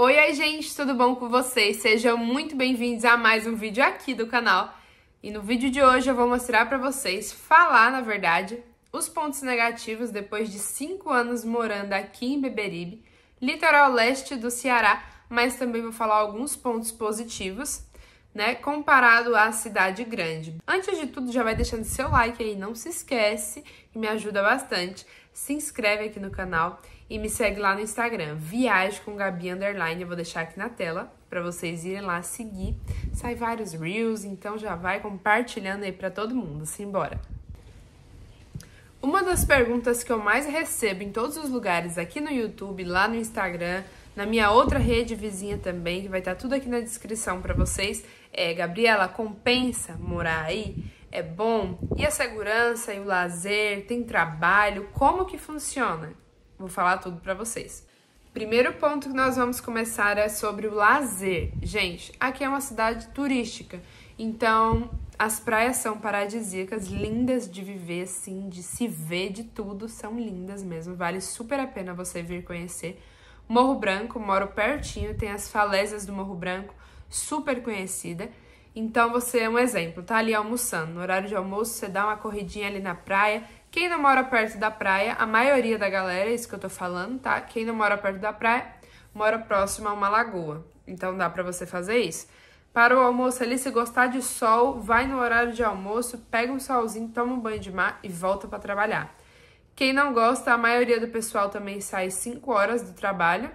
Oi, oi, gente, tudo bom com vocês? Sejam muito bem-vindos a mais um vídeo aqui do canal. E no vídeo de hoje eu vou mostrar para vocês, falar na verdade, os pontos negativos depois de 5 anos morando aqui em Beberibe, litoral leste do Ceará, mas também vou falar alguns pontos positivos, né, comparado à cidade grande. Antes de tudo, já vai deixando seu like aí, não se esquece, que me ajuda bastante. Se inscreve aqui no canal e me segue lá no Instagram, Viagem com Gabi Underline. Eu vou deixar aqui na tela para vocês irem lá seguir. Sai vários reels, então já vai compartilhando aí para todo mundo. Simbora! Uma das perguntas que eu mais recebo em todos os lugares, aqui no YouTube, lá no Instagram, na minha outra rede vizinha também, que vai estar tudo aqui na descrição para vocês, é: Gabriela, compensa morar aí? É bom? E a segurança e o lazer? Tem trabalho? Como que funciona? Vou falar tudo para vocês. Primeiro ponto que nós vamos começar é sobre o lazer. Gente, aqui é uma cidade turística, então as praias são paradisíacas, lindas de viver, assim, de se ver de tudo, são lindas mesmo, vale super a pena você vir conhecer. Morro Branco, moro pertinho, tem as falésias do Morro Branco, super conhecida. Então você é um exemplo, tá ali almoçando, no horário de almoço você dá uma corridinha ali na praia, quem não mora perto da praia, a maioria da galera, é isso que eu tô falando, tá? Quem não mora perto da praia, mora próximo a uma lagoa. Então dá para você fazer isso. Para o almoço ali, se gostar de sol, vai no horário de almoço, pega um solzinho, toma um banho de mar e volta para trabalhar. Quem não gosta, a maioria do pessoal também sai 5 horas do trabalho,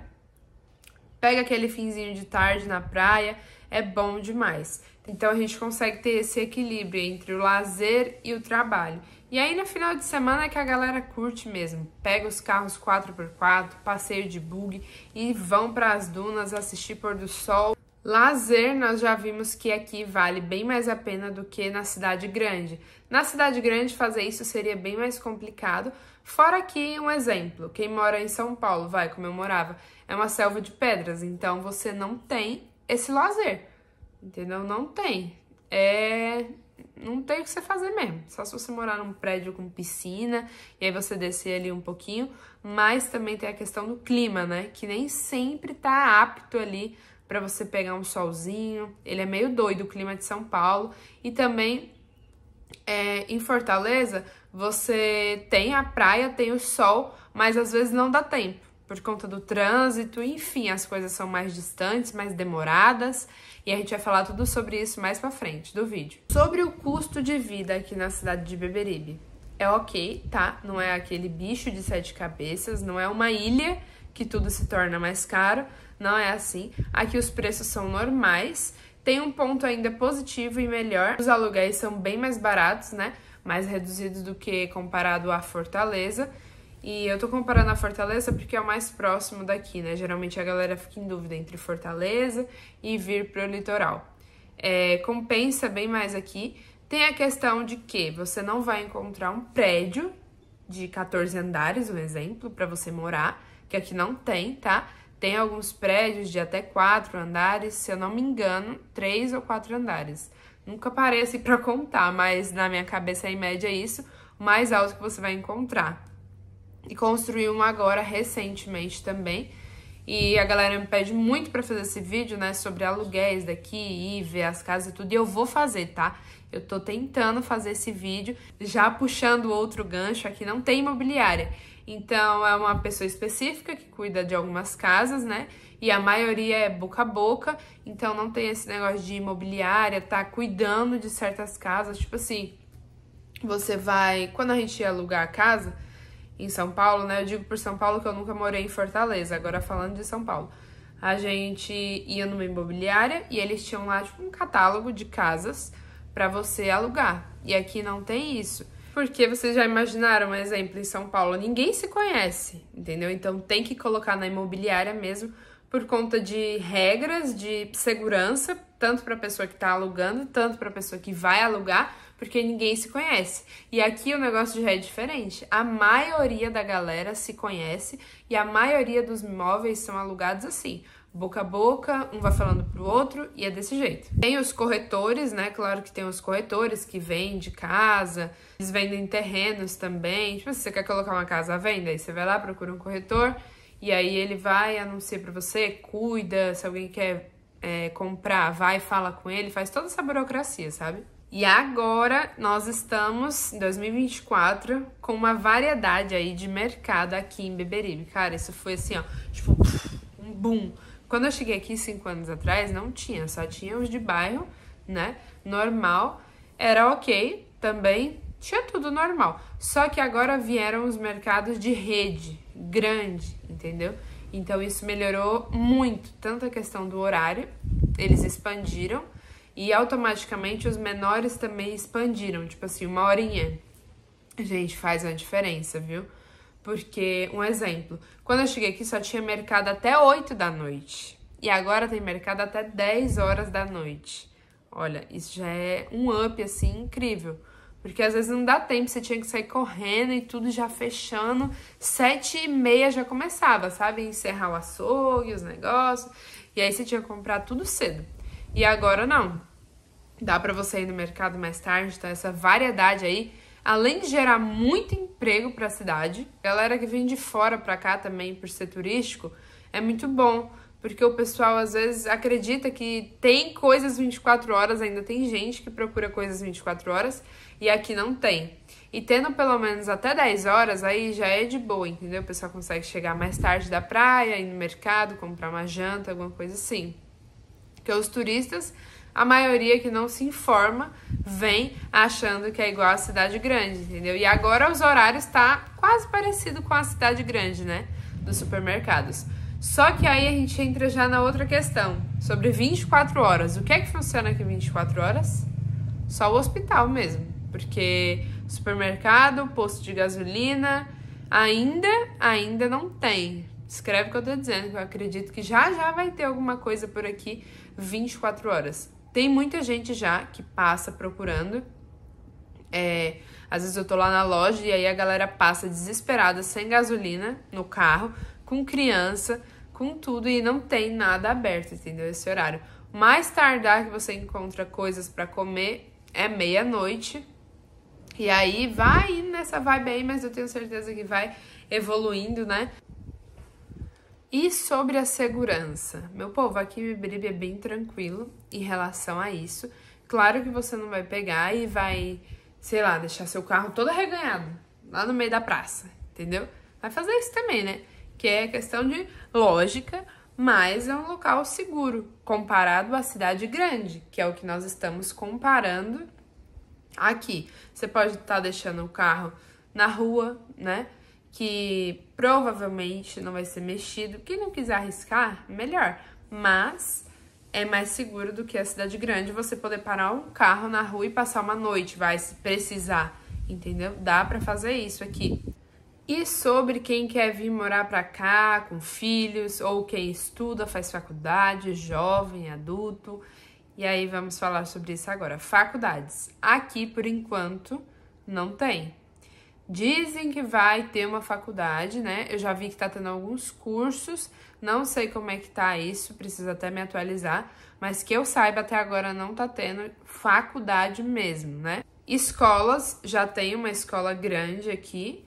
pega aquele finzinho de tarde na praia, é bom demais. Então a gente consegue ter esse equilíbrio entre o lazer e o trabalho. E aí no final de semana é que a galera curte mesmo. Pega os carros 4x4, passeio de bug e vão para as dunas assistir pôr do sol. Lazer, nós já vimos que aqui vale bem mais a pena do que na cidade grande. Na cidade grande, fazer isso seria bem mais complicado. Fora aqui um exemplo: quem mora em São Paulo, vai, como eu morava, é uma selva de pedras, então você não tem esse lazer, entendeu? Não tem. É não tem o que você fazer mesmo. Só se você morar num prédio com piscina e aí você descer ali um pouquinho. Mas também tem a questão do clima, né? Que nem sempre tá apto ali para você pegar um solzinho. Ele é meio doido o clima de São Paulo. E também é, em Fortaleza você tem a praia, tem o sol, mas às vezes não dá tempo por conta do trânsito, enfim, as coisas são mais distantes, mais demoradas, e a gente vai falar tudo sobre isso mais pra frente do vídeo. Sobre o custo de vida aqui na cidade de Beberibe. É ok, tá? Não é aquele bicho de sete cabeças, não é uma ilha que tudo se torna mais caro, não é assim. Aqui os preços são normais, tem um ponto ainda positivo e melhor, os aluguéis são bem mais baratos, né? Mais reduzidos do que comparado à Fortaleza. E eu tô comparando a Fortaleza porque é o mais próximo daqui, né? Geralmente a galera fica em dúvida entre Fortaleza e vir pro litoral. É, compensa bem mais aqui. Tem a questão de que você não vai encontrar um prédio de 14 andares, um exemplo, para você morar, que aqui não tem, tá? Tem alguns prédios de até quatro andares, se eu não me engano, três ou quatro andares. Nunca parei assim para contar, mas na minha cabeça em média é isso, mais alto que você vai encontrar e construí uma agora recentemente também. E a galera me pede muito para fazer esse vídeo, né, sobre aluguéis daqui e ver as casas e tudo, e eu vou fazer, tá? Eu tô tentando fazer esse vídeo, já puxando outro gancho aqui, não tem imobiliária. Então é uma pessoa específica que cuida de algumas casas, né? E a maioria é boca a boca, então não tem esse negócio de imobiliária, tá cuidando de certas casas, tipo assim, você vai, quando a gente ia alugar a casa, em São Paulo, né? Eu digo por São Paulo que eu nunca morei em Fortaleza, agora falando de São Paulo. A gente ia numa imobiliária e eles tinham lá tipo um catálogo de casas para você alugar. E aqui não tem isso. Porque vocês já imaginaram um exemplo em São Paulo, ninguém se conhece, entendeu? Então tem que colocar na imobiliária mesmo por conta de regras de segurança, tanto para a pessoa que está alugando, tanto para a pessoa que vai alugar, porque ninguém se conhece. E aqui o negócio já é diferente. A maioria da galera se conhece e a maioria dos imóveis são alugados assim. Boca a boca, um vai falando pro outro e é desse jeito. Tem os corretores, né? Claro que tem os corretores que vendem casa, eles vendem terrenos também. Tipo, se você quer colocar uma casa à venda, aí você vai lá, procura um corretor e aí ele vai, anuncia para você, cuida, se alguém quer é, comprar, vai, fala com ele, faz toda essa burocracia, sabe? E agora nós estamos em 2024 com uma variedade aí de mercado aqui em Beberibe. Cara, isso foi assim, ó, tipo, um boom. Quando eu cheguei aqui cinco anos atrás, não tinha, só tinha os de bairro, né? Normal. Era ok também, tinha tudo normal. Só que agora vieram os mercados de rede, grande, entendeu? Então isso melhorou muito, tanto a questão do horário, eles expandiram, e automaticamente os menores também expandiram, tipo assim, uma horinha. Gente, faz uma diferença, viu? Porque, um exemplo, quando eu cheguei aqui só tinha mercado até 8 da noite. E agora tem mercado até 10 horas da noite. Olha, isso já é um up, assim, incrível. Porque às vezes não dá tempo, você tinha que sair correndo e tudo já fechando. Sete e meia já começava, sabe? Encerrar o açougue, os negócios. E aí você tinha que comprar tudo cedo. E agora não. Dá para você ir no mercado mais tarde, então essa variedade aí, além de gerar muito emprego para a cidade, galera que vem de fora para cá também por ser turístico, é muito bom porque o pessoal às vezes acredita que tem coisas 24 horas, ainda tem gente que procura coisas 24 horas e aqui não tem. E tendo pelo menos até 10 horas, aí já é de boa, entendeu? O pessoal consegue chegar mais tarde da praia, ir no mercado, comprar uma janta, alguma coisa assim. Porque os turistas, a maioria que não se informa, vem achando que é igual a cidade grande, entendeu? E agora os horários tá quase parecido com a cidade grande, né? Dos supermercados. Só que aí a gente entra já na outra questão, sobre 24 horas. O que é que funciona aqui 24 horas? Só o hospital mesmo, porque supermercado, posto de gasolina, ainda, ainda não tem. Escreve o que eu tô dizendo, que eu acredito que já já vai ter alguma coisa por aqui 24 horas. Tem muita gente já que passa procurando. É, às vezes eu tô lá na loja e aí a galera passa desesperada, sem gasolina no carro, com criança, com tudo e não tem nada aberto, entendeu? Esse horário. Mais tardar que você encontra coisas para comer é meia-noite. E aí vai nessa vibe aí, mas eu tenho certeza que vai evoluindo, né? E sobre a segurança? Meu povo, aqui em Ibiribe é bem tranquilo em relação a isso. Claro que você não vai pegar e vai, sei lá, deixar seu carro todo arreganhado lá no meio da praça, entendeu? Vai fazer isso também, né? que é questão de lógica, mas é um local seguro comparado à cidade grande, que é o que nós estamos comparando aqui. Você pode estar tá deixando o carro na rua, né? Que provavelmente não vai ser mexido. Quem não quiser arriscar, melhor. Mas é mais seguro do que a cidade grande você poder parar um carro na rua e passar uma noite, vai se precisar, entendeu? Dá para fazer isso aqui. E sobre quem quer vir morar para cá com filhos ou quem estuda, faz faculdade, jovem, adulto. E aí vamos falar sobre isso agora. Faculdades. Aqui por enquanto não tem. Dizem que vai ter uma faculdade, né? Eu já vi que tá tendo alguns cursos, não sei como é que tá isso, preciso até me atualizar, mas que eu saiba até agora não tá tendo faculdade mesmo, né? Escolas, já tem uma escola grande aqui,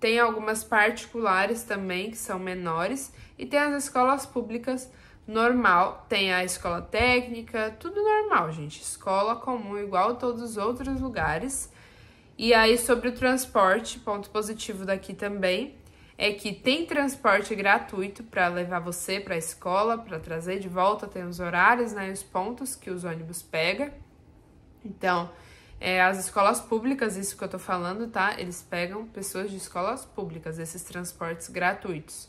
tem algumas particulares também, que são menores, e tem as escolas públicas normal, tem a escola técnica, tudo normal, gente. Escola comum, igual a todos os outros lugares. E aí, sobre o transporte, ponto positivo daqui também é que tem transporte gratuito para levar você para a escola, para trazer de volta, tem os horários, né, os pontos que os ônibus pega. Então, é, as escolas públicas, isso que eu tô falando, tá? Eles pegam pessoas de escolas públicas, esses transportes gratuitos.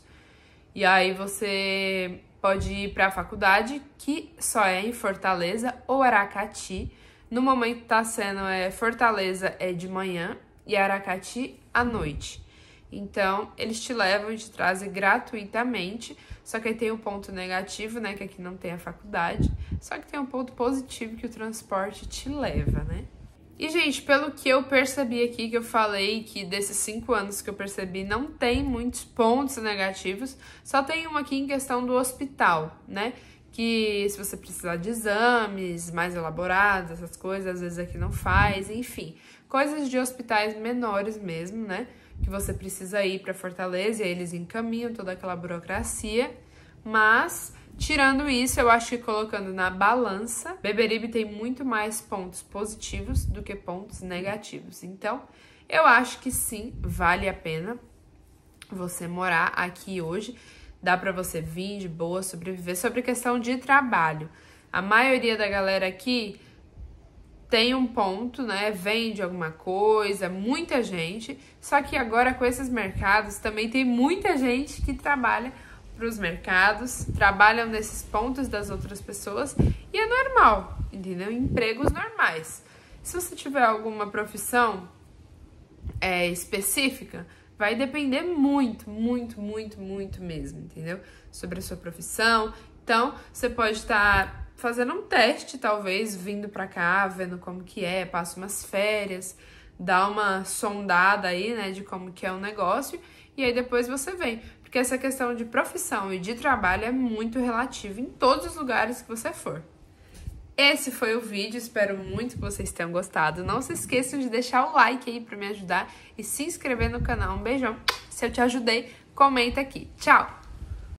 E aí você pode ir para a faculdade, que só é em Fortaleza ou Aracati. No momento tá sendo é, Fortaleza é de manhã e Aracati à noite. Então, eles te levam e te trazem gratuitamente. Só que aí tem um ponto negativo, né? Que aqui não tem a faculdade. Só que tem um ponto positivo que o transporte te leva, né? E, gente, pelo que eu percebi aqui, que eu falei que desses cinco anos que eu percebi, não tem muitos pontos negativos, só tem uma aqui em questão do hospital, né? Que se você precisar de exames mais elaborados, essas coisas, às vezes aqui não faz, enfim. Coisas de hospitais menores mesmo, né? que você precisa ir para Fortaleza e eles encaminham toda aquela burocracia, mas tirando isso, eu acho que colocando na balança, Beberibe tem muito mais pontos positivos do que pontos negativos. Então, eu acho que sim, vale a pena você morar aqui hoje. Dá para você vir de boa, sobreviver sobre questão de trabalho. A maioria da galera aqui tem um ponto, né? Vende alguma coisa, muita gente. Só que agora com esses mercados também tem muita gente que trabalha para os mercados, trabalham nesses pontos das outras pessoas e é normal, entendeu? Empregos normais. Se você tiver alguma profissão é, específica, vai depender muito, muito, muito, muito mesmo, entendeu? Sobre a sua profissão. Então, você pode estar fazendo um teste, talvez, vindo para cá, vendo como que é, passa umas férias, dá uma sondada aí, né, de como que é o negócio, e aí depois você vem. Porque essa questão de profissão e de trabalho é muito relativa em todos os lugares que você for. Esse foi o vídeo, espero muito que vocês tenham gostado. Não se esqueçam de deixar o like aí para me ajudar e se inscrever no canal. Um beijão. Se eu te ajudei, comenta aqui. Tchau!